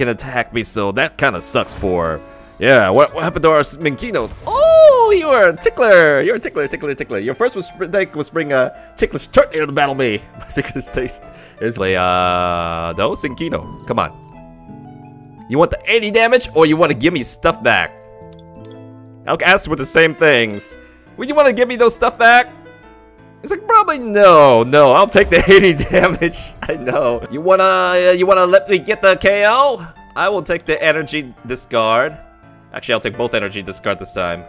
can attack me, so that kind of sucks for... Yeah, what, what happened to our Minccinos? Oh, you are a tickler! You're a tickler, tickler, tickler. Your first mistake was bring a ticklish turtle to battle me. My secret taste is like, uh, no, Cinccino. Come on. You want the 80 damage, or you want to give me stuff back? I'll ask with the same things. Would you want to give me those stuff back? He's like, probably no, no. I'll take the 80 damage. I know. You wanna, uh, you wanna let me get the KO? I will take the energy discard. Actually, I'll take both energy discard this time.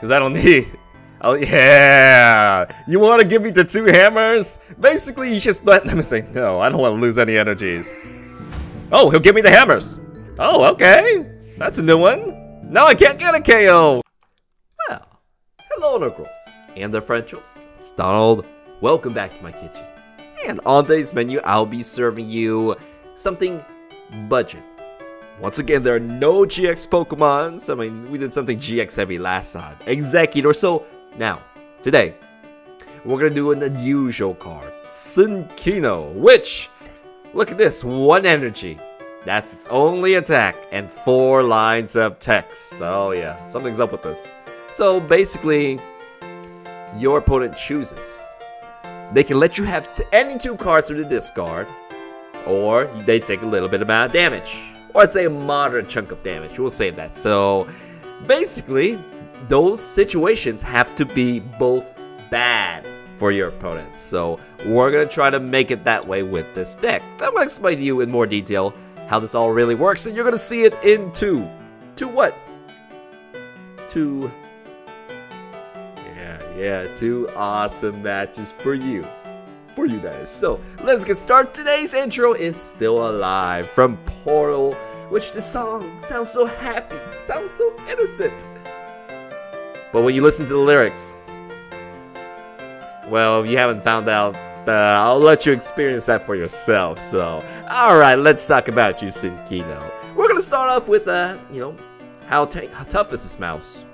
Cause I don't need. Oh yeah! You want to give me the two hammers? Basically, you just let them say no. I don't want to lose any energies. Oh, he'll give me the hammers. Oh, okay. That's a new one. Now I can't get a KO. Hello, Nurgles and their Frenchels. It's Donald. Welcome back to my kitchen. And on today's menu, I'll be serving you something budget. Once again, there are no GX Pokemons. I mean, we did something GX heavy last time. Exeggutor. So, now, today, we're gonna do an unusual card. Cinccino, which, look at this, one energy. That's its only attack and four lines of text. Oh yeah, something's up with this. So basically, your opponent chooses. They can let you have any two cards to the discard, or they take a little bit of damage. Or say a moderate chunk of damage. We'll save that. So basically, those situations have to be both bad for your opponent. So we're going to try to make it that way with this deck. I'm to explain to you in more detail how this all really works, and you're going to see it in two. Two what? Two yeah, two awesome matches for you. For you guys. So, let's get started. Today's intro is Still Alive from Portal, which the song sounds so happy, sounds so innocent. But when you listen to the lyrics, well, if you haven't found out, uh, I'll let you experience that for yourself. So, alright, let's talk about you, Cinccino. We're gonna start off with, uh, you know, how, how tough is this mouse?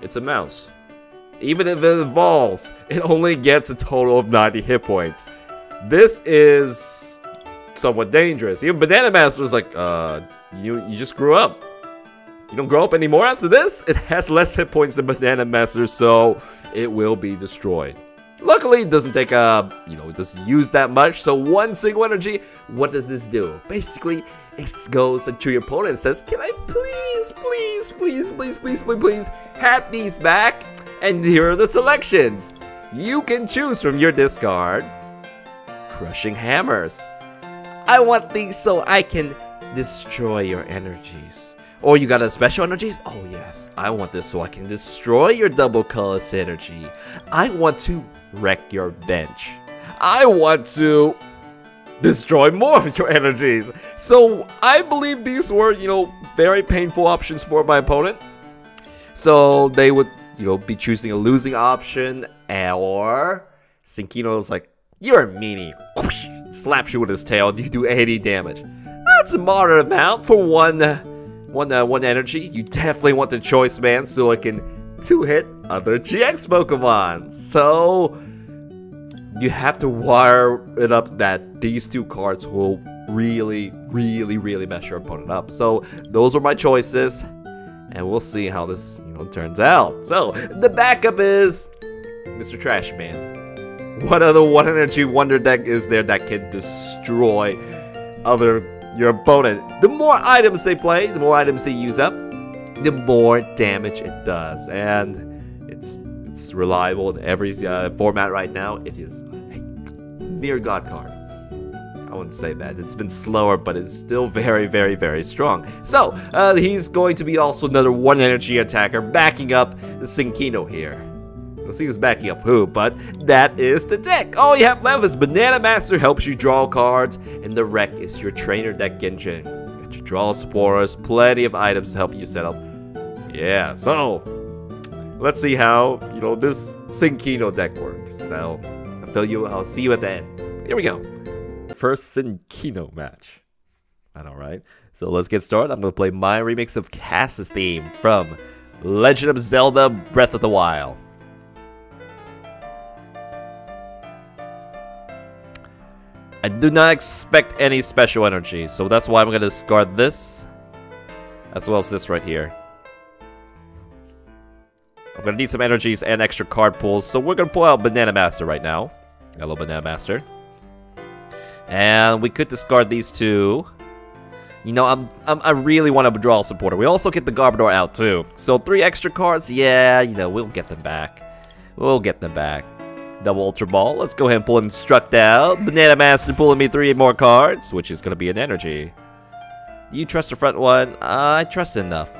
It's a mouse. Even if it evolves, it only gets a total of 90 hit points. This is somewhat dangerous. Even Banana Master is like, uh, you, you just grew up. You don't grow up anymore after this? It has less hit points than Banana Master, so it will be destroyed. Luckily, it doesn't take, a, you know, it doesn't use that much, so one single energy, what does this do? Basically, it goes to your opponent and says, can I please, please, please, please, please, please, please, have these back? And here are the selections. You can choose from your discard. Crushing Hammers. I want these so I can destroy your energies. Or you got a special energies? Oh yes, I want this so I can destroy your double colorless energy. I want to wreck your bench. I want to destroy more of your energies. So I believe these were, you know, very painful options for my opponent. So they would you know, be choosing a losing option, or is like, you're a meanie. Slaps you with his tail, and you do 80 damage. That's a moderate amount for one, one, uh, one energy. You definitely want the choice, man, so it can two-hit other GX Pokemon. So, you have to wire it up that these two cards will really, really, really mess your opponent up. So, those are my choices and we'll see how this you know turns out. So the backup is Mr. Trashman. What other one energy wonder deck is there that can destroy other your opponent? The more items they play, the more items they use up, the more damage it does, and it's it's reliable in every uh, format right now. It is a near god card. I wouldn't say that. It's been slower, but it's still very, very, very strong. So, uh, he's going to be also another one energy attacker, backing up the Cinccino here. We'll see who's backing up who, but that is the deck. All you have left is Banana Master helps you draw cards, and the wreck is your trainer deck engine. Got your draw supporters, plenty of items to help you set up. Yeah, so let's see how you know this Cinccino deck works. Now, I'll. I'll see you at the end. Here we go first Cinccino match. I know, right? So let's get started. I'm going to play my remix of Kass's theme from Legend of Zelda Breath of the Wild. I do not expect any special energy, so that's why I'm going to discard this, as well as this right here. I'm going to need some energies and extra card pulls, so we're going to pull out Banana Master right now. Hello, Banana Master. And we could discard these two. You know, I'm, I'm i really want to draw a supporter. We also get the Garbodor out too. So three extra cards, yeah, you know, we'll get them back. We'll get them back. Double Ultra Ball. Let's go ahead and pull Instruct out. Banana Master pulling me three more cards, which is going to be an energy. You trust the front one? Uh, I trust enough.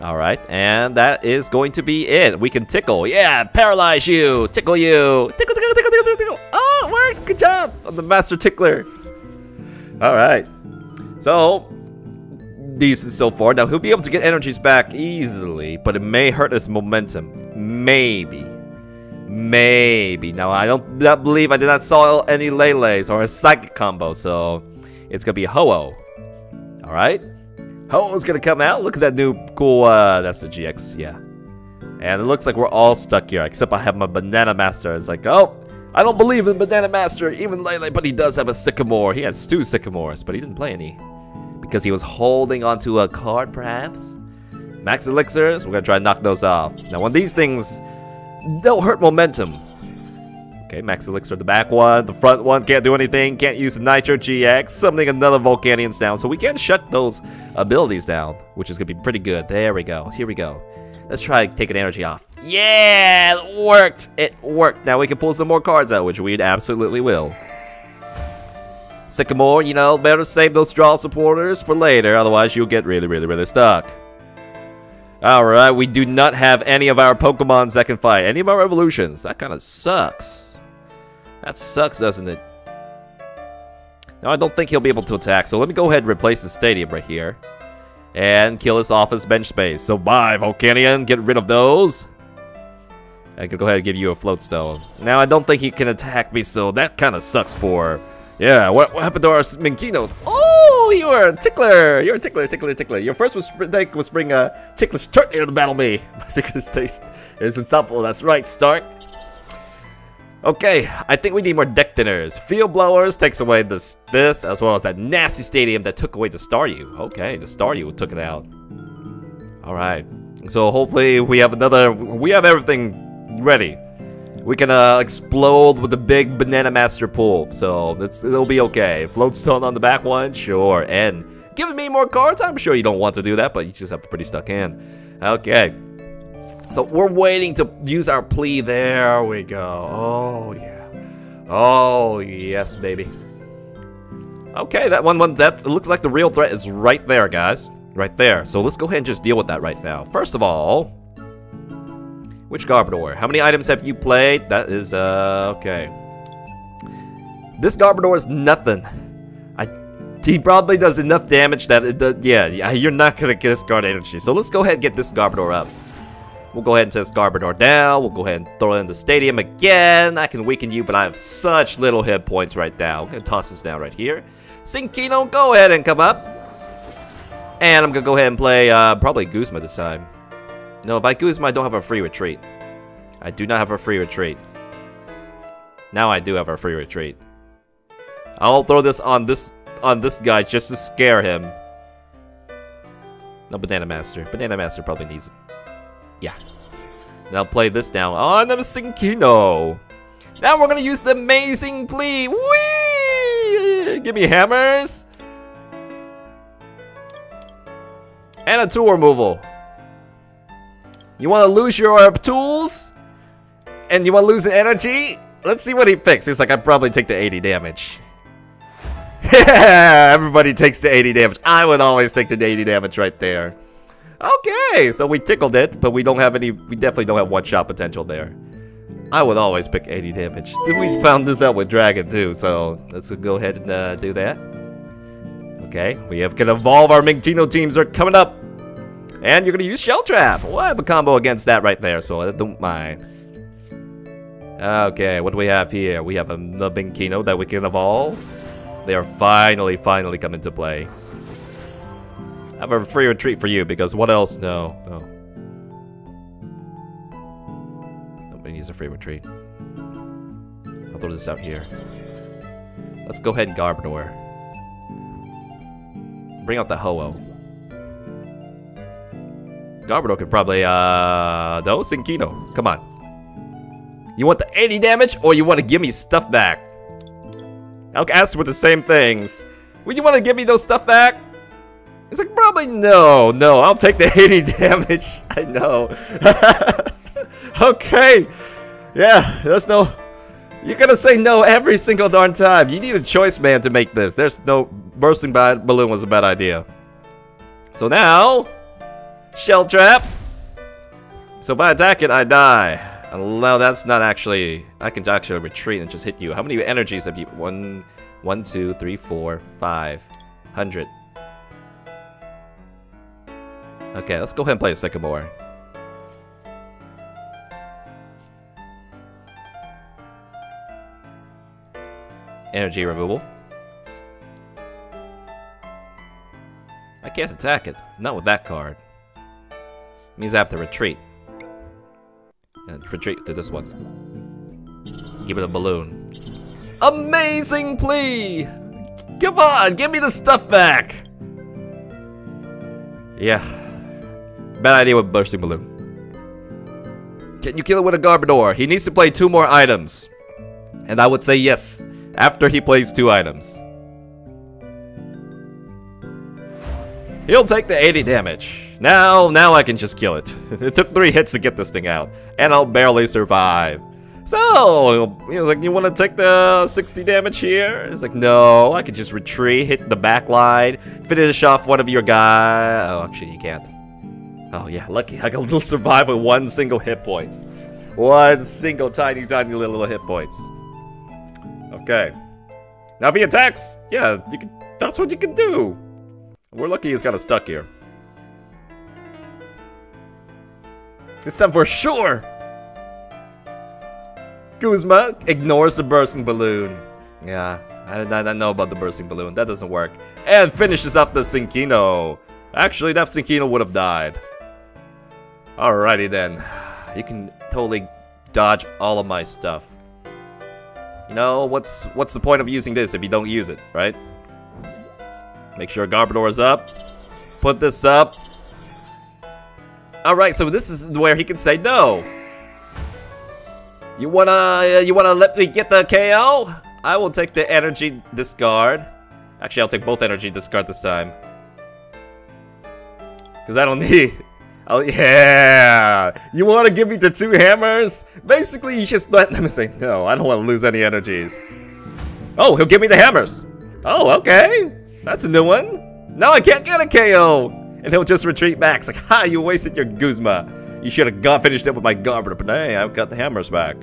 Alright, and that is going to be it. We can tickle. Yeah, paralyze you. Tickle you. Tickle, tickle, tickle, tickle, tickle. Oh, it works. Good job. I'm the master tickler. Alright. So, decent so far. Now, he'll be able to get energies back easily, but it may hurt his momentum. Maybe. Maybe. Now, I don't not believe I did not saw any Lele's or a Psychic combo, so it's going to be Ho-Oh. Alright? Ho-Oh's going to come out. Look at that new cool, uh, that's the GX, yeah. And it looks like we're all stuck here, except I have my Banana Master. It's like, oh, I don't believe in Banana Master, even Lele, but he does have a Sycamore. He has two Sycamores, but he didn't play any. Because he was holding onto a card, perhaps? Max Elixirs, we're to try and knock those off. Now, when these things they'll hurt momentum. Okay, Max Elixir, the back one, the front one can't do anything, can't use the Nitro GX, summoning another Volcanions down, so we can shut those abilities down, which is going to be pretty good. There we go, here we go. Let's try taking energy off. Yeah, it worked, it worked. Now we can pull some more cards out, which we absolutely will. Sycamore, you know, better save those draw supporters for later, otherwise you'll get really, really, really stuck. Alright, we do not have any of our Pokemons that can fight. Any of our evolutions. That kind of sucks. That sucks, doesn't it? Now, I don't think he'll be able to attack, so let me go ahead and replace the stadium right here. And kill his office bench space. So bye, Volcanion. Get rid of those. I can go ahead and give you a float stone. Now, I don't think he can attack me, so that kind of sucks for... Yeah, what, what happened to our Minccinos? Oh! You are a tickler! You're a tickler, tickler, tickler. Your first mistake was bring a ticklish turtle to battle me. My ticklish taste is unstoppable. That's right, Stark. Okay, I think we need more deck dinners. Field blowers takes away this, this, as well as that nasty stadium that took away the Staryu. Okay, the Staryu took it out. All right, so hopefully we have another. We have everything ready. We can uh, explode with the big Banana Master pool, so it'll be okay. Floatstone on the back one, sure. And giving me more cards, I'm sure you don't want to do that, but you just have a pretty stuck hand. Okay. So we're waiting to use our plea. There we go. Oh, yeah. Oh, yes, baby. Okay, that one, one that looks like the real threat is right there, guys. Right there. So let's go ahead and just deal with that right now. First of all, which Garbodor? How many items have you played? That is, uh, okay. This Garbodor is nothing. I, he probably does enough damage that it does, yeah, you're not gonna get discard energy. So let's go ahead and get this Garbodor up. We'll go ahead and test Garbodor down. We'll go ahead and throw it in the stadium again. I can weaken you, but I have such little hit points right now. I'm gonna toss this down right here. Cinccino, go ahead and come up. And I'm gonna go ahead and play, uh, probably Guzma this time. No, if I Guzma, I don't have a free retreat. I do not have a free retreat. Now I do have a free retreat. I'll throw this on this on this guy just to scare him. No, Banana Master. Banana Master probably needs it. Yeah. Now play this down oh, on the Cinccino. Now we're gonna use the amazing plea. Whee! Give me hammers. And a tool removal. You want to lose your tools? And you want to lose the energy? Let's see what he picks. He's like, I'd probably take the 80 damage. Yeah, everybody takes the 80 damage. I would always take the 80 damage right there. Okay, so we tickled it, but we don't have any, we definitely don't have one-shot potential there. I would always pick 80 damage. We found this out with Dragon too, so let's go ahead and uh, do that. Okay, we have can evolve our Minccino teams are coming up. And you're to use Shell Trap. Well, I have a combo against that right there, so I don't mind. Okay, what do we have here? We have a Minccino that we can evolve. They are finally, finally coming to play. I have a free retreat for you, because what else? No, no. Nobody needs a free retreat. I'll throw this out here. Let's go ahead and Garbodor. Bring out the Ho-Oh. Garbodor could probably, uh... No, Cinccino. Come on. You want the 80 damage, or you want to give me stuff back? I'll ask for the same things. Would you want to give me those stuff back? He's like, probably no, no, I'll take the 80 damage. I know. okay. Yeah, there's no... You're gonna say no every single darn time. You need a choice, man, to make this. There's no... Bursting by balloon was a bad idea. So now... Shell trap. So if I attack it, I die. No, that's not actually... I can actually retreat and just hit you. How many energies have you... One, one, two, three, four, five, hundred. Okay, let's go ahead and play a Sycamore. Energy removal. I can't attack it. Not with that card. It means I have to retreat. And retreat to this one. Give it a balloon. Amazing plea! Come on, give me the stuff back! Yeah. Bad idea with bursting balloon. Can you kill it with a Garbodor? He needs to play two more items. And I would say yes, after he plays two items. He'll take the 80 damage. Now, now I can just kill it. it took three hits to get this thing out. And I'll barely survive. So, he was like, you want to take the 60 damage here? It's like, no, I can just retreat, hit the back line, finish off one of your guys. Oh, actually, you can't. Oh, yeah, lucky. I can survive with one single hit points. One single tiny, tiny little hit points. Okay. Now, if he attacks, yeah, you can, that's what you can do. We're lucky he's got us stuck here. It's time for sure! Guzma ignores the bursting balloon. Yeah, I did not know about the bursting balloon. That doesn't work. And finishes up the Cinccino. Actually, that Cinccino would have died. Alrighty then. You can totally dodge all of my stuff. You know, what's what's the point of using this if you don't use it, right? Make sure Garbodor is up. Put this up. Alright, so this is where he can say no. You wanna, you wanna let me get the KO? I will take the energy discard. Actually, I'll take both energy discard this time. Because I don't need... Oh, yeah! You want to give me the two hammers? Basically, you just let them say, no, I don't want to lose any energies. Oh, he'll give me the hammers. Oh, okay. That's a new one. No, I can't get a KO. And he'll just retreat back. It's like, ha, you wasted your Guzma. You should have got finished up with my Garbodor, but hey, I've got the hammers back.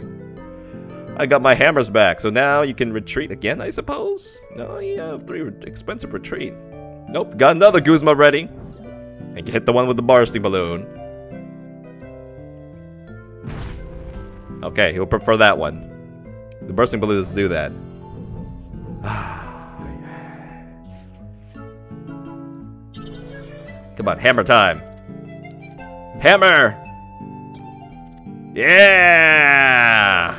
I got my hammers back, so now you can retreat again, I suppose? No, you have three expensive retreat. Nope, got another Guzma ready. And hit the one with the bursting balloon. Okay, he'll prefer that one. The bursting balloon doesn't do that. Come on, hammer time. Hammer! Yeah!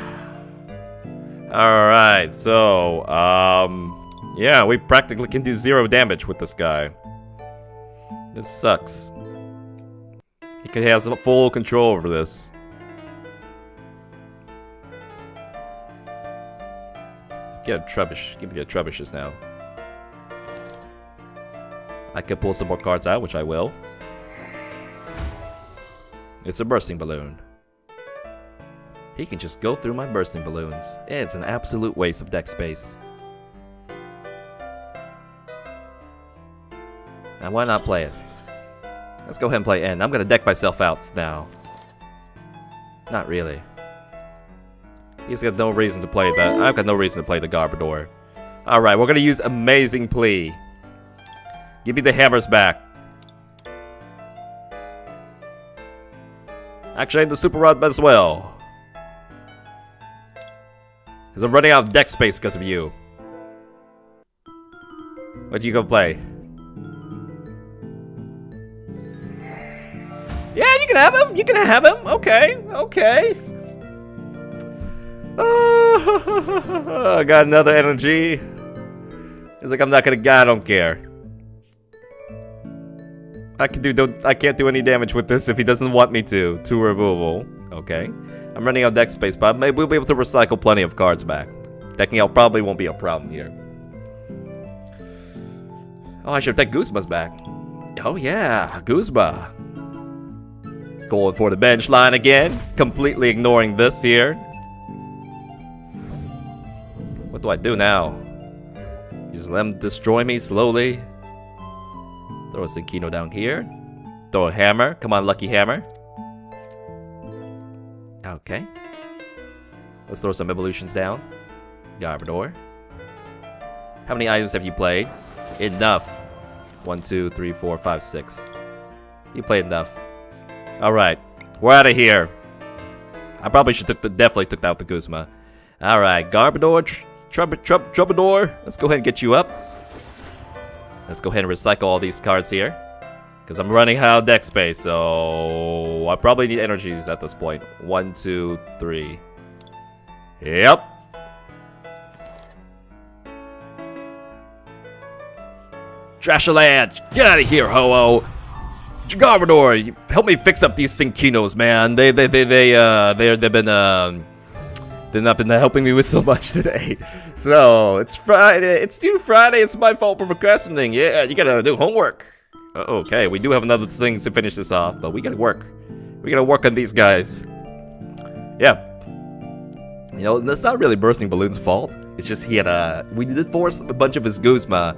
Alright, so, um, yeah, we practically can do zero damage with this guy. This sucks. He has full control over this. Get a Trubbish. Give me the Trubbishes now. I can pull some more cards out, which I will. It's a bursting balloon. He can just go through my bursting balloons. It's an absolute waste of deck space. And why not play it? Let's go ahead and play N. I'm gonna deck myself out now. Not really. He's got no reason to play that. I've got no reason to play the Garbodor. Alright, we're gonna use Amazing Plea. Give me the hammers back. Actually, I the Super Rod as well. Because I'm running out of deck space because of you. What do you go play? Can have him. You can have him. Okay, okay. Uh, got another energy. He's like, I'm not gonna. I don't care. I can do. Don't, I can't do any damage with this if he doesn't want me to. Two removal. Okay. I'm running out deck space, but maybe we'll be able to recycle plenty of cards back. Decking out probably won't be a problem here. Oh, I should have taken Guzma's back. Oh yeah, Guzma. Going for the bench line again. Completely ignoring this here. What do I do now? Just let him destroy me slowly. Throw a Cinccino down here. Throw a hammer. Come on, lucky hammer. Okay. Let's throw some evolutions down. Garbodor. How many items have you played? Enough. One, two, three, four, five, six. You played enough. Alright. We're out of here. I probably should took the definitely took out the Guzma. Alright, Garbodor, tr Trub Trub Let's go ahead and get you up. Let's go ahead and recycle all these cards here. Because I'm running out of deck space, so I probably need energies at this point. One, two, three. Yep. Trashalanche, get out of here, Ho-Oh! Garbodor, help me fix up these Cinccinos, man. They, they, they, they, uh, they, they've been, um, they've not been helping me with so much today. So, it's Friday, it's due Friday, it's my fault for procrastinating. Yeah, you gotta do homework. Uh, okay, we do have another thing to finish this off, but we gotta work. We gotta work on these guys. Yeah. You know, that's not really Bursting Balloon's fault. It's just he had a... We did force a bunch of his Guzma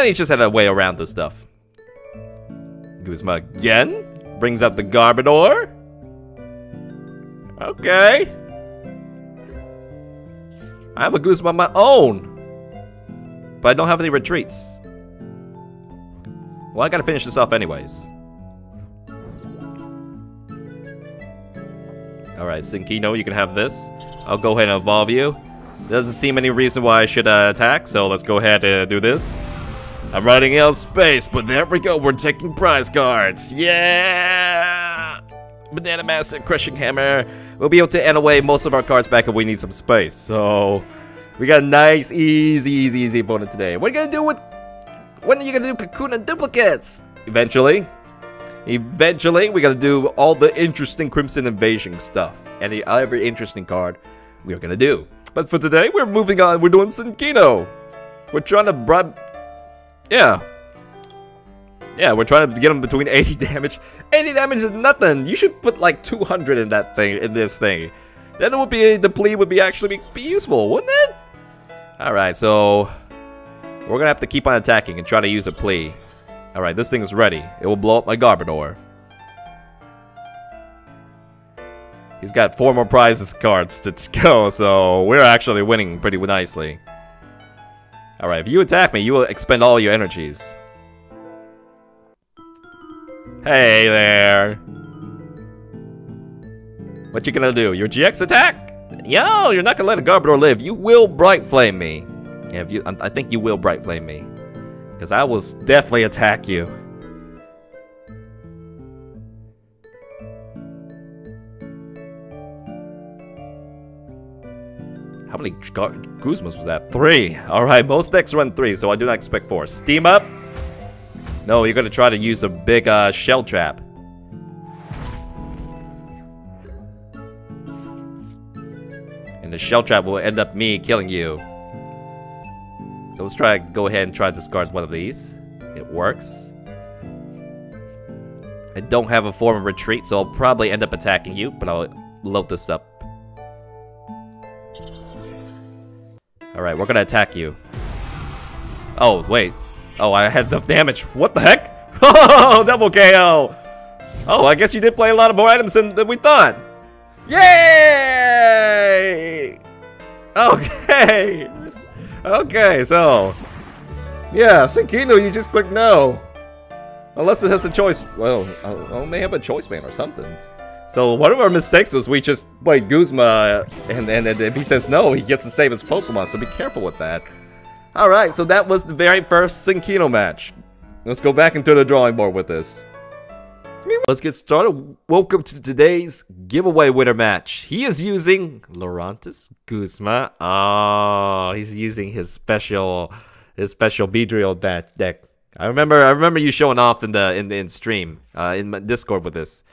and he just had a way around this stuff. Guzma again. Brings out the Garbodor. Okay. I have a Guzma of my own. But I don't have any retreats. Well, I gotta finish this off anyways. Alright, Cinccino, you can have this. I'll go ahead and evolve you. Doesn't seem any reason why I should uh, attack, so let's go ahead and do this. I'm running out of space, but there we go. We're taking prize cards. Yeah! Banana Master, Crushing Hammer. We'll be able to end away most of our cards back if we need some space. So, we got a nice, easy, easy, easy opponent today. What are you gonna do with... When are you gonna do Kakuna duplicates? Eventually. Eventually, we gotta do all the interesting Crimson Invasion stuff. Any every interesting card we are gonna do. But for today, we're moving on. We're doing Cinccino. We're trying to bribe yeah. Yeah, we're trying to get him between 80 damage. 80 damage is nothing. You should put like 200 in that thing, in this thing. Then it would be, the plea would be actually be, be useful, wouldn't it? Alright, so... We're gonna have to keep on attacking and try to use a plea. Alright, this thing is ready. It will blow up my Garbodor. He's got four more prizes cards to go, so we're actually winning pretty nicely. Alright, if you attack me, you will expend all your energies. Hey there. What you gonna do? Your GX attack? Yo, you're not gonna let a Garbodor live. You will Bright Flame me. Yeah, if you, I think you will Bright Flame me. Because I will definitely attack you. How many Guzmas was that? Three. Alright, most decks run three, so I do not expect four. Steam up? No, you're gonna try to use a big uh, shell trap. And the shell trap will end up me killing you. So let's try go ahead and try to discard one of these. It works. I don't have a form of retreat, so I'll probably end up attacking you, but I'll load this up Alright, we're gonna attack you. Oh, wait. Oh, I had enough damage. What the heck? Oh, double KO! Oh, I guess you did play a lot of more items than, than we thought. Yay! Okay. Okay, so. Yeah, Cinccino, you just click no. Unless it has a choice. Well, oh, oh, I may have a choice man or something. So one of our mistakes was we just played Guzma, and, and, and if he says no, he gets to save his Pokemon, so be careful with that. Alright, so that was the very first Cinccino match. Let's go back into the drawing board with this. Let's get started. Welcome to today's giveaway winner match. He is using Lurantis Guzma. Oh, he's using his special his special Beedrill deck. I remember I remember you showing off in the in the in stream uh, in my Discord with this.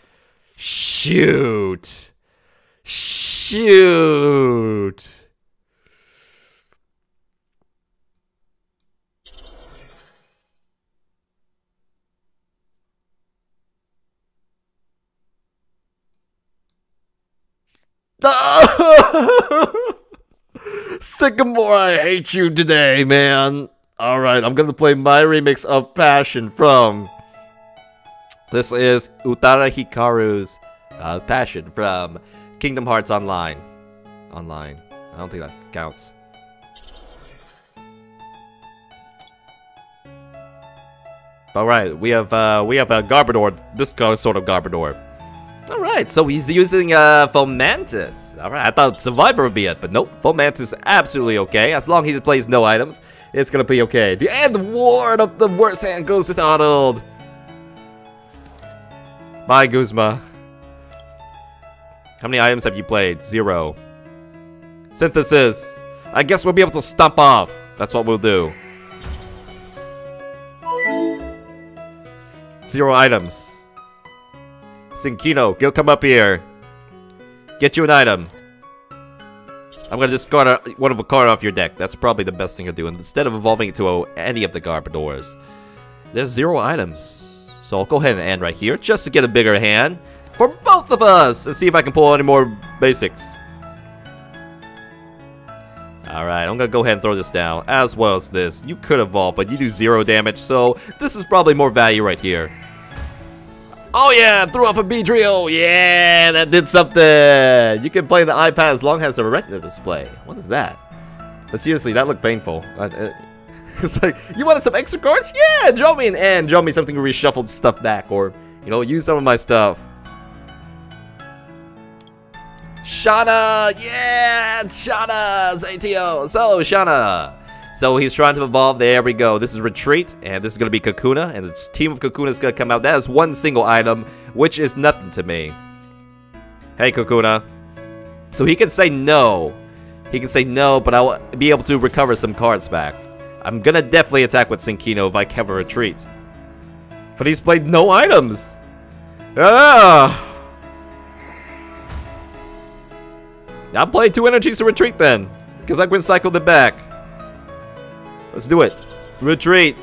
Shoot. Shoot. Sycamore, I hate you today, man. Alright, I'm gonna play my remix of Passion from... This is Utada Hikaru's uh, Passion from Kingdom Hearts Online. Online. I don't think that counts. Alright, we have uh, we have a Garbodor, this sort of Garbodor. Alright, so he's using uh, Fomantis. Alright, I thought Survivor would be it, but nope. Fomantis is absolutely okay. As long as he plays no items, it's gonna be okay. The end ward of the worst hand goes to Donald. Bye, Guzma. How many items have you played? Zero. Synthesis. I guess we'll be able to stomp off. That's what we'll do. Zero items. Cinccino, go come up here. Get you an item. I'm gonna discard one of a card off your deck. That's probably the best thing to do. Instead of evolving it to any of the Garbodors. There's zero items. So I'll go ahead and end right here just to get a bigger hand for both of us and see if I can pull any more basics. Alright, I'm gonna go ahead and throw this down, as well as this. You could evolve, but you do zero damage, so this is probably more value right here. Oh yeah, threw off a Beedrill! Yeah, that did something! You can play the iPad as long as a retina display. What is that? But seriously, that looked painful. Uh, uh, it's like, you wanted some extra cards? Yeah, draw me an end, draw me something reshuffled stuff back, or, you know, use some of my stuff. Shauna! Yeah! Shauna's ATO! So, Shauna! So he's trying to evolve. There we go. This is Retreat, and this is going to be Kakuna, and the team of Kakuna is going to come out. That is one single item, which is nothing to me. Hey, Kakuna. So he can say no. He can say no, but I'll be able to recover some cards back. I'm to definitely attack with Cinccino if I have a Retreat. But he's played no items. Ah! I'll play two energies to retreat then. Because I can cycle it back. Let's do it. Retreat.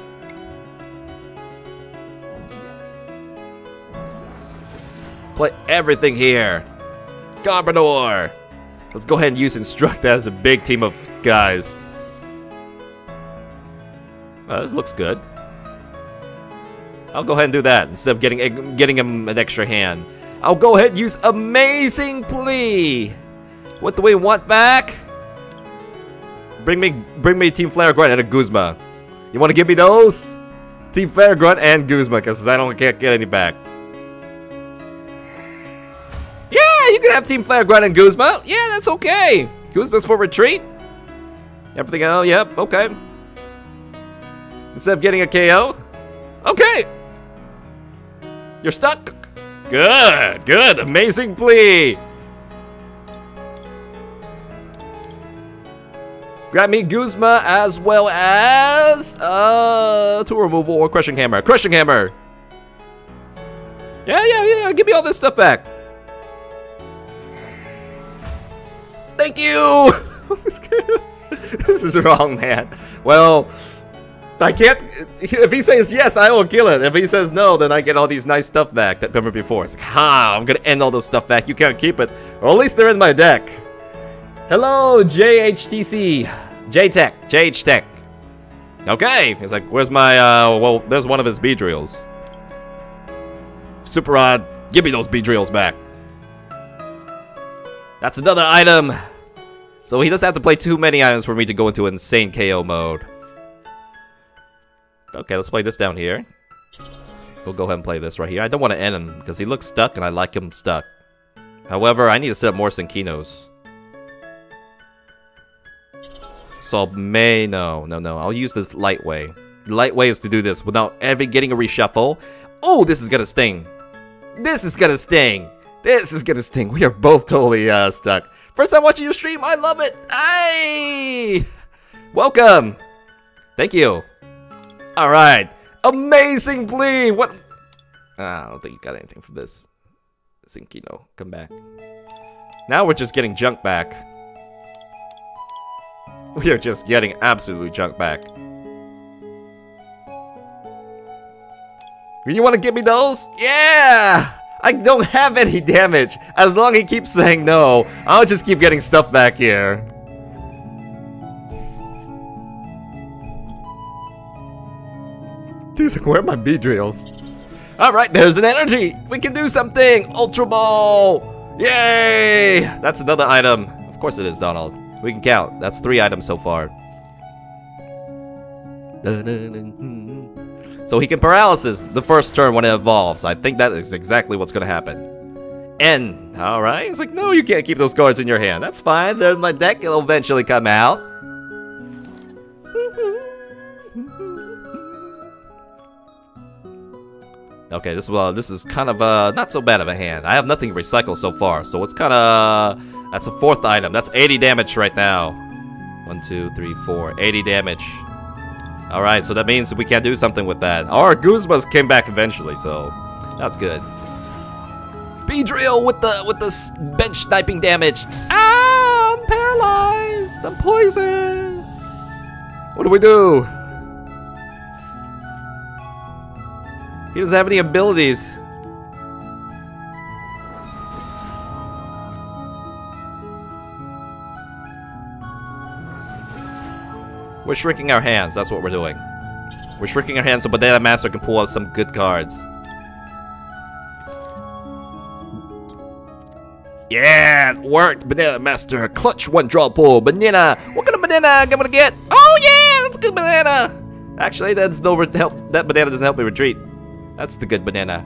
Play everything here. Garbodor. Let's go ahead and use Instruct as a big team of guys. Oh, this looks good. I'll go ahead and do that instead of getting getting him an extra hand. I'll go ahead and use Amazing Plea. What do we want back? Bring me, bring me Team Flare Grunt and a Guzma. You want to give me those? Team Flare Grunt and Guzma, because I don't can't get any back. Yeah, you can have Team Flare Grunt and Guzma. Yeah, that's okay. Guzma's for retreat. Everything else, yep, okay. Instead of getting a KO. Okay. You're stuck. Good, good, amazing plea. Grab me Guzma as well as uh tool removal or crushing hammer. Crushing hammer! Yeah, yeah, yeah, give me all this stuff back. Thank you! this is wrong, man. Well, I can't. If he says yes, I will kill it. If he says no, then I get all these nice stuff back that remember before. It's like, ha, I'm gonna end all this stuff back. You can't keep it. Or at least they're in my deck. Hello, JHTC. JTech. JH Okay. He's like, where's my, uh, well, there's one of his Beedrills. Super Rod, give me those Beedrills back. That's another item. So he doesn't have to play too many items for me to go into insane KO mode. Okay, let's play this down here. We'll go ahead and play this right here. I don't want to end him because he looks stuck and I like him stuck. However, I need to set up more Cinccinos. So may no, no, no. I'll use the light way. The light way is to do this without ever getting a reshuffle. Oh, this is gonna sting. This is gonna sting. This is gonna sting. We are both totally uh, stuck. First time watching your stream, I love it. Hey, welcome. Thank you. All right, amazing plea. What? Uh, I don't think you got anything from this. Cinccino, come back. Now we're just getting junk back. We are just getting absolutely junk back. Do you want to give me those? Yeah! I don't have any damage. As long as he keeps saying no, I'll just keep getting stuff back here. Dude, where are my Beedrills? Alright, there's an energy! We can do something! Ultra Ball! Yay! That's another item. Of course it is, Donald. We can count. That's three items so far. So he can paralysis the first turn when it evolves. I think that is exactly what's going to happen. And, alright. He's like, no, you can't keep those cards in your hand. That's fine. Then my deck it'll eventually come out. Okay, this well, this is kind of uh not so bad of a hand. I have nothing recycled so far, so it's kind of that's a fourth item. That's 80 damage right now. One, two, three, four. 80 damage. All right, so that means we can't do something with that. Our Guzmas came back eventually, so that's good. Beedrill with the with the bench sniping damage. Ah, I'm paralyzed. I'm poisoned. What do we do? He doesn't have any abilities. We're shrinking our hands, that's what we're doing. We're shrinking our hands so Banana Master can pull out some good cards. Yeah, it worked, Banana Master. Clutch one draw pull. Banana. What kind of banana am I gonna get? Oh yeah, that's a good banana. Actually, that's no help. That banana doesn't help me retreat. That's the good banana.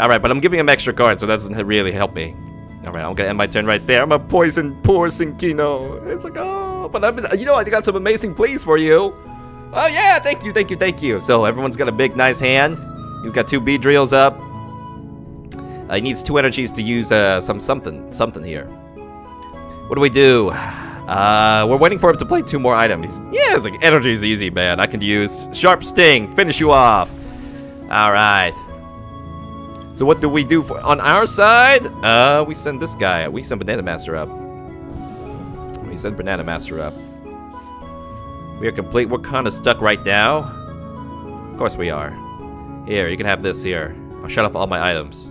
All right, but I'm giving him extra cards, so that doesn't really help me. All right, I'm gonna end my turn right there. I'm a poison poor Cinccino. It's like, oh, but I'm, you know, I got some amazing pleas for you. Oh yeah, thank you, thank you, thank you. So everyone's got a big, nice hand. He's got two B Beedrills up. Uh, he needs two energies to use uh, some something, something here. What do we do? Uh, we're waiting for him to play two more items. Yeah, it's like energy is easy, man. I can use Sharp Sting, finish you off. All right. So what do we do for on our side? Uh, we send this guy. We send Banana Master up. We send Banana Master up. We are complete. We're kind of stuck right now. Of course we are. Here, you can have this here. I'll shut off all my items.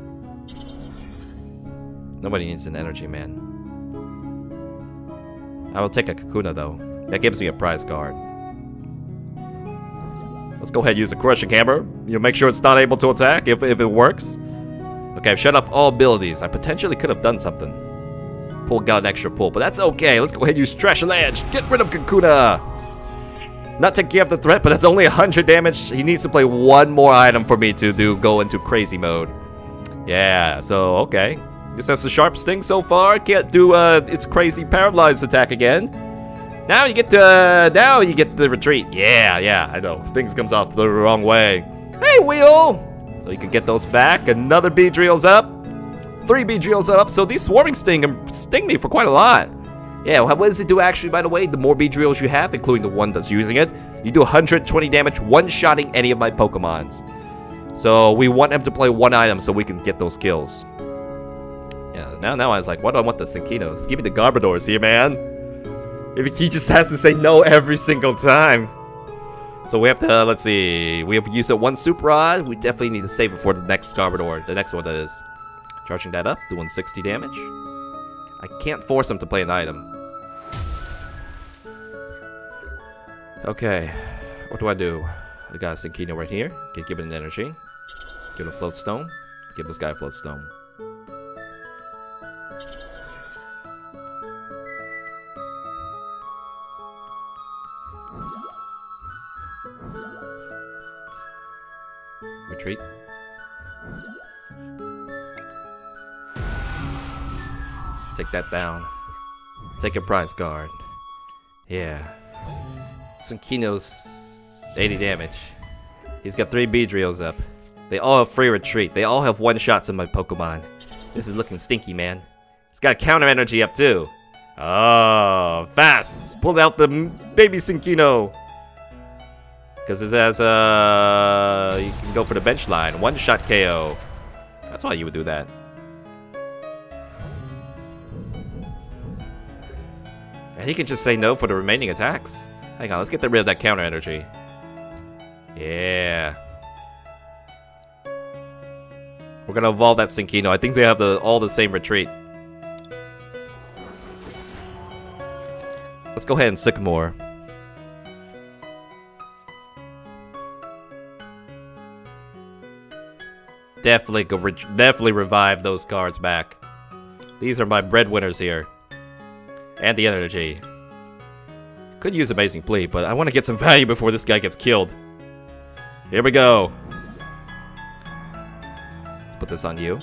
Nobody needs an energy, man. I will take a Kakuna, though. That gives me a prize card. Let's go ahead and use the Crushing Hammer. You know, make sure it's not able to attack if, if it works. Okay, I've shut off all abilities. I potentially could have done something. Pull got an extra pull, but that's okay. Let's go ahead and use Trashalanche. Get rid of Kakuna. Not taking care of the threat, but that's only 100 damage. He needs to play one more item for me to do go into crazy mode. Yeah, so okay. This has the sharp sting so far. Can't do uh, its crazy paralyzed attack again. Now you get to now you get the retreat. Yeah, yeah, I know. Things comes off the wrong way. Hey, Wheel! So you can get those back. Another Beedrill's up. Three Beedrills up. So these Swarming Sting um, sting me for quite a lot. Yeah, what does it do actually, by the way? The more Beedrills you have, including the one that's using it, you do 120 damage one-shotting any of my Pokemons. So we want him to play one item so we can get those kills. Yeah, now now I was like, what do I want the Cinccinos? Give me the Garbodors here, man. If he just has to say no every single time. So we have to, uh, let's see, we have used it one Super Rod. We definitely need to save it for the next Garbodor, the next one that is. Charging that up, doing 60 damage. I can't force him to play an item. Okay, what do I do? I got a Cinccino right here. Give it an energy. Give it a Float Stone. Give this guy a Float Stone. Take that down. Take a prize guard. Yeah. Cinccino's 80 damage. He's got three Beedrills up. They all have free retreat. They all have one shots in my Pokemon. This is looking stinky, man. It's got counter energy up too. Oh, fast! Pulled out the baby Cinccino. Because it has, uh, you can go for the bench line. One shot KO. That's why you would do that. He can just say no for the remaining attacks. Hang on, let's get rid of that counter energy. Yeah. We're gonna evolve that Cinccino. I think they have the all the same retreat. Let's go ahead and Sycamore. Definitely go definitely revive those cards back. These are my breadwinners here. And the energy. Could use Amazing Plea, but I want to get some value before this guy gets killed. Here we go. Put this on you.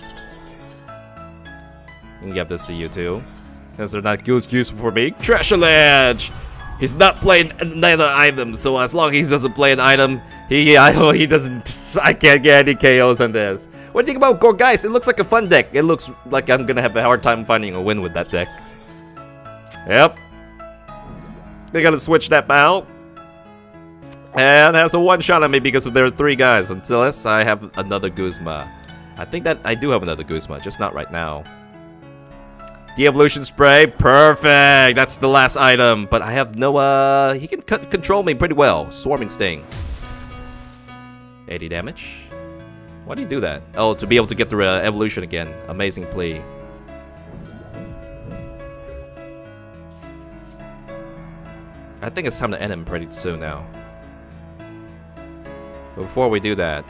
And give this to you too. Because they're not useful for me. Trashalanche! He's not playing another item, so as long as he doesn't play an item, he I he doesn't I can't get any KOs on this. What do you think about Gourgeist? It looks like a fun deck. It looks like I'm gonna have a hard time finding a win with that deck. Yep. They gotta switch that out. And has a one shot on me because there are three guys. Unless I have another Guzma. I think that I do have another Guzma, just not right now. De-evolution spray, perfect. That's the last item. But I have no, uh, he can control me pretty well. Swarming Sting. 80 damage. Why do you do that? Oh, to be able to get the uh, evolution again. Amazing plea. I think it's time to end him pretty soon now. But before we do that,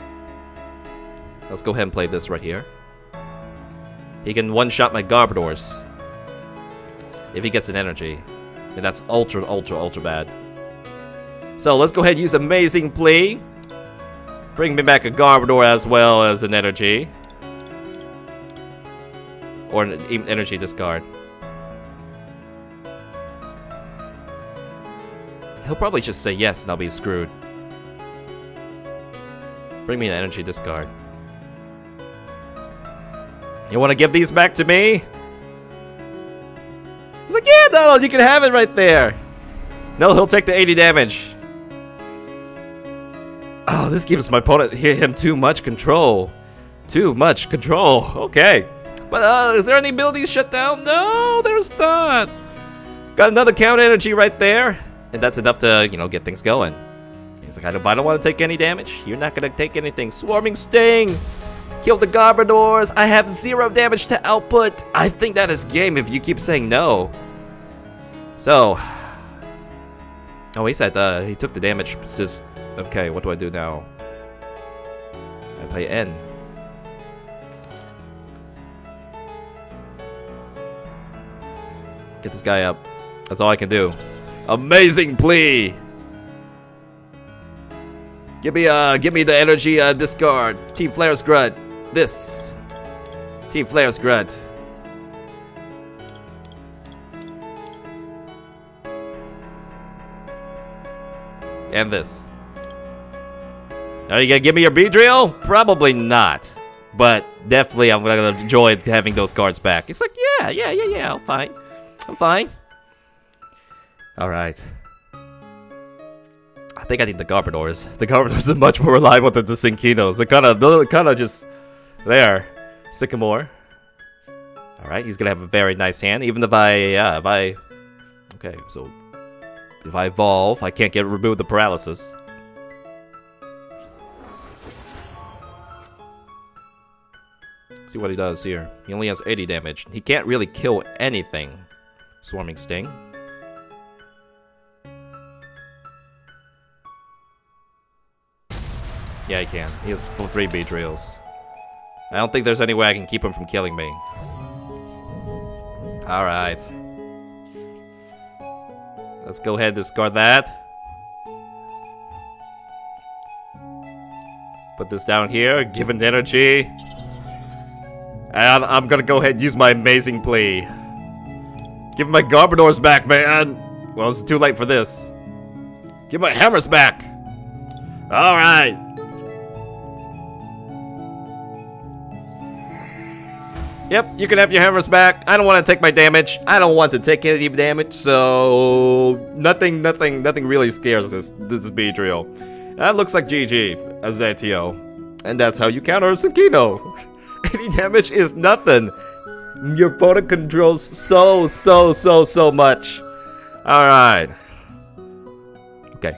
let's go ahead and play this right here. He can one-shot my Garbodors. If he gets an energy. And that's ultra, ultra, ultra bad. So let's go ahead and use Amazing Plea. Bring me back a Garbodor as well as an energy. Or an energy discard. He'll probably just say yes and I'll be screwed. Bring me an energy discard. You want to give these back to me? He's like, yeah, Donald, you can have it right there. No, he'll take the 80 damage. Oh, this gives my opponent him too much control. Too much control. Okay. But uh, is there any abilities shut down? No, there's not. Got another counter energy right there. And that's enough to, you know, get things going. He's like, I don't, I don't want to take any damage. You're not going to take anything. Swarming Sting. Kill the Garbodors. I have zero damage to output. I think that is game if you keep saying no. So. Oh, he said uh, he took the damage. Just, okay, what do I do now? I play N. Get this guy up. That's all I can do. Amazing plea! Give me uh give me the energy uh discard. Team Flare's Grunt. This. Team Flare's Grunt. And this. Are you gonna give me your Beedrill? Probably not. But definitely I'm gonna enjoy having those cards back. It's like, yeah, yeah, yeah, yeah, I'm fine. I'm fine. Alright. I think I need the Garbodors. The Garbodors are much more reliable than the Cinccinos. They're kind of, they're kind of just there. Sycamore. Alright, he's gonna have a very nice hand. Even if I, yeah, if I... Okay, so... If I evolve, I can't get remove the paralysis. See what he does here. He only has 80 damage. He can't really kill anything. Swarming Sting. Yeah, he can. He has full three Beedrills. I don't think there's any way I can keep him from killing me. Alright. Let's go ahead and discard that. Put this down here, give it energy. And I'm gonna go ahead and use my amazing plea. Give my Garbodors back, man! Well, it's too late for this. Give my hammers back! Alright! Yep, you can have your hammers back. I don't want to take my damage. I don't want to take any damage, so nothing, nothing, nothing really scares this this Beedrill. That looks like GG, Azatio. And that's how you counter Cinccino. any damage is nothing. Your opponent controls so, so, so, so much. Alright. Okay.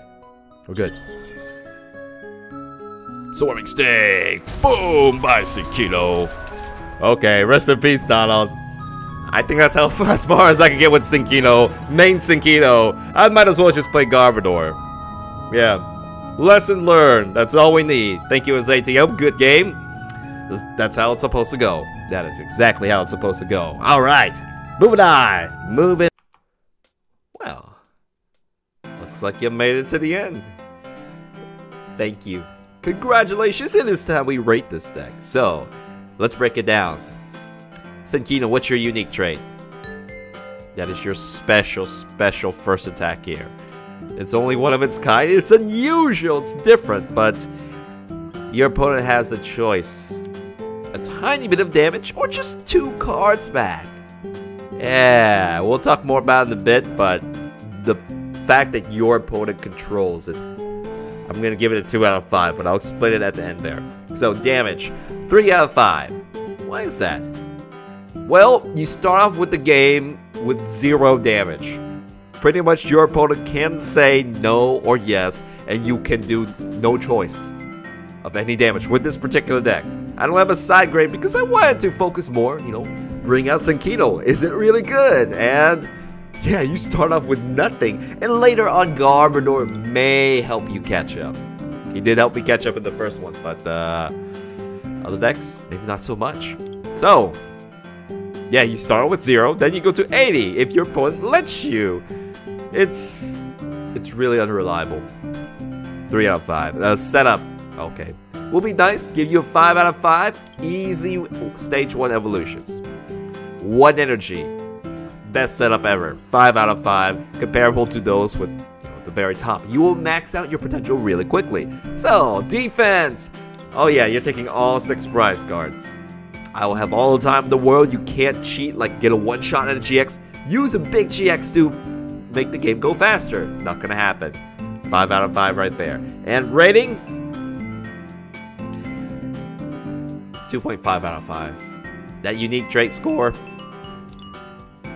We're good. Swarming Sting! Boom! By Cinccino. Okay, rest in peace, Donald. I think that's how as far as I can get with Cinccino. Main Cinccino. I might as well just play Garbodor. Yeah. Lesson learned. That's all we need. Thank you, ATM. Oh, good game. That's how it's supposed to go. That is exactly how it's supposed to go. All right. Moving on. Moving. Well, looks like you made it to the end. Thank you. Congratulations. It is time we rate this deck. So, Let's break it down. Cinccino, what's your unique trait? That is your special, special first attack here. It's only one of its kind. It's unusual. It's different, but your opponent has a choice. A tiny bit of damage or just two cards back. Yeah, we'll talk more about it in a bit, but the fact that your opponent controls it, I'm going to give it a 2 out of 5, but I'll explain it at the end there. So, damage. 3 out of 5. Why is that? Well, you start off with the game with zero damage. Pretty much your opponent can say no or yes, and you can do no choice of any damage with this particular deck. I don't have a side grade because I wanted to focus more, you know, bring out Cinccino. Is it really good? And yeah, you start off with nothing, and later on Garbodor may help you catch up. He did help me catch up in the first one, but uh, other decks, maybe not so much. So, yeah, you start with 0, then you go to 80 if your opponent lets you. It's it's really unreliable. 3 out of 5. Uh, setup, okay. Will be nice, give you a 5 out of 5. Easy stage 1 evolutions. 1 energy. Best setup ever. 5 out of 5. Comparable to those with you know, the very top. You will max out your potential really quickly. So, defense. Oh yeah, you're taking all six prize cards. I will have all the time in the world. You can't cheat, like get a one-shot at a GX. Use a big GX to make the game go faster. Not gonna happen. 5 out of 5 right there. And rating? 2.5 out of 5. That unique Drake score?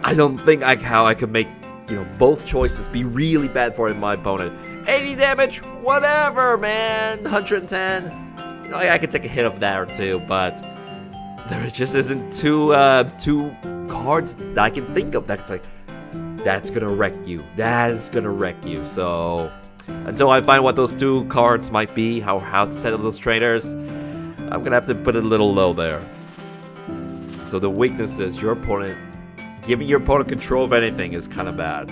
I don't think I, how I could make you know both choices be really bad for my opponent. 80 damage, whatever, man. 110 know, I could take a hit of that or two, but there just isn't two uh, two cards that I can think of that's like that's gonna wreck you. That is gonna wreck you. So until I find what those two cards might be, how how to set up those trainers, I'm gonna have to put it a little low there. So the weakness is your opponent giving your opponent control of anything is kind of bad.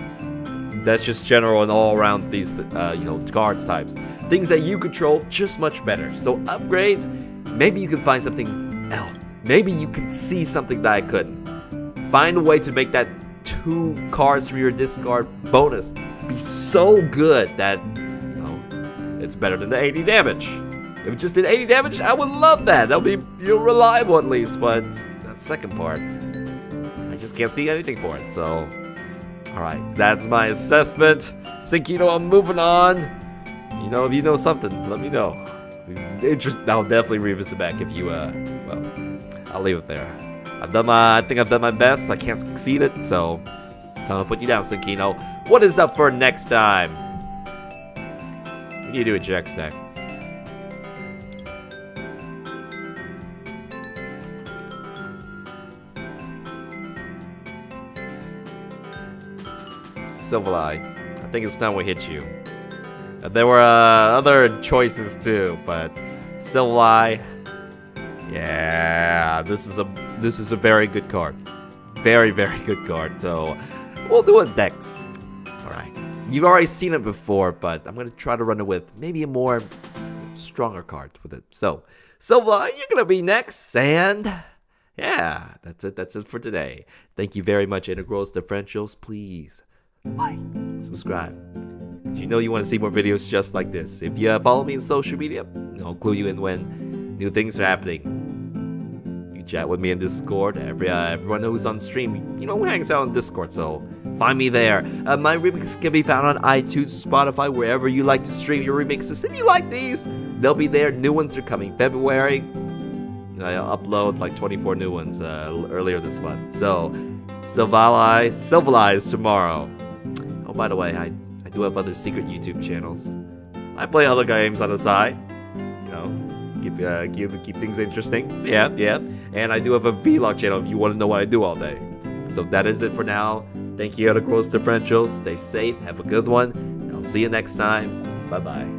That's just general and all around these, uh, you know, cards types. Things that you control, just much better. So upgrades, maybe you can find something else. Maybe you can see something that I couldn't. Find a way to make that two cards from your discard bonus be so good that, you know, it's better than the 80 damage. If it just did 80 damage, I would love that. That would be you know, reliable at least, but that second part, I just can't see anything for it, so... Alright, that's my assessment. Cinccino, I'm moving on. You know, if you know something, let me know. Interest, I'll definitely revisit back if you, uh, well, I'll leave it there. I've done my, I think I've done my best. I can't succeed it, so time to put you down, Cinccino. What is up for next time? We need to do a Jack stack. Silvally. I think it's time we hit you. There were uh, other choices too, but Silvally. Yeah, this is a this is a very good card. Very very good card. So we'll do it next. All right. You've already seen it before, but I'm gonna try to run it with maybe a more stronger card with it. So Silvally, you're gonna be next, and yeah, that's it. That's it for today. Thank you very much, Integrals Differentials. Please like, subscribe. You know you want to see more videos just like this. If you uh, follow me on social media, I'll clue you in when new things are happening. You chat with me in Discord. Every uh, everyone who's on stream, you know, hangs out on Discord, so find me there. Uh, my remixes can be found on iTunes, Spotify, wherever you like to stream your remixes. If you like these, they'll be there. New ones are coming February. I upload like 24 new ones uh, earlier this month. So, Silvally, Silvally's tomorrow. By the way, I, I do have other secret YouTube channels. I play other games on the side. You know, keep, uh, keep, keep things interesting. Yeah, yeah. And I do have a vlog channel if you want to know what I do all day. So that is it for now. Thank you, other Gross Differentials. Stay safe, have a good one, and I'll see you next time. Bye bye.